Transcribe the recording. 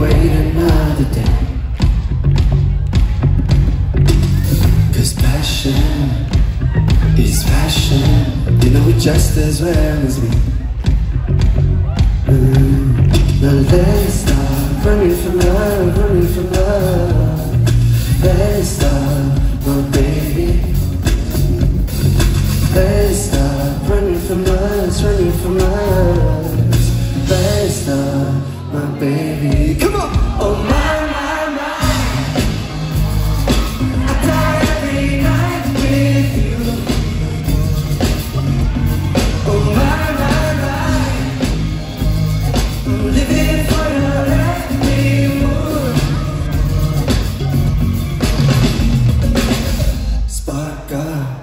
wait another day. Cause passion is passion. You know it just as well as me. Mm. Now let's start running from love, running from love. Let's start, my baby. Let's stop running from us, running from us baby. Come on! Oh my, my, my. I die every night with you. Oh my, my, my. I'm living for your every move. Spark up.